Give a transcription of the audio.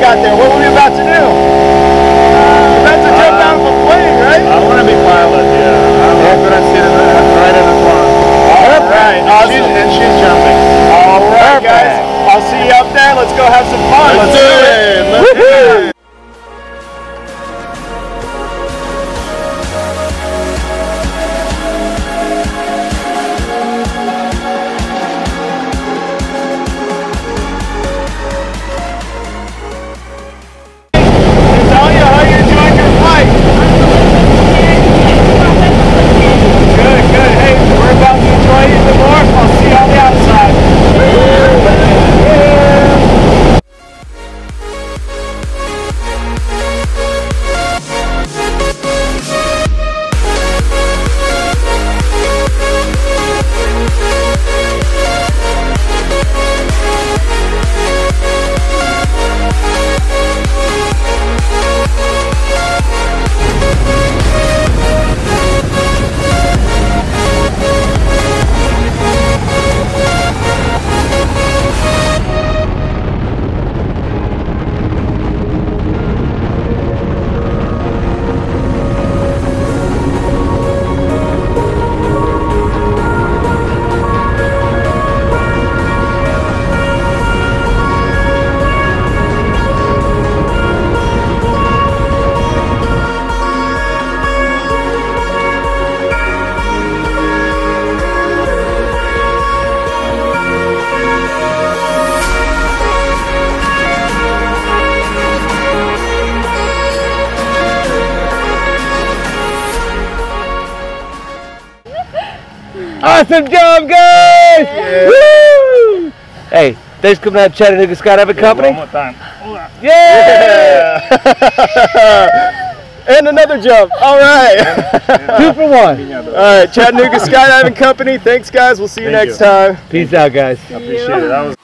got there, what were you about to do? You're about to jump uh, out of a plane, right? I want to be pilot, yeah. I'm yeah. going to the, right in the front. All right, awesome. She's, and she's jumping. All right, Perfect. guys. I'll see you up there. Let's go have some fun. Let's, Let's do it. it. Awesome job, guys! Yeah. Woo! Hey, thanks for coming out to Chattanooga Skydiving Company. One more time. Yeah! And another jump. All right. Two for one. All right, Chattanooga Skydiving Company. Thanks, guys. We'll see you Thank next you. time. Peace out, guys. I appreciate it.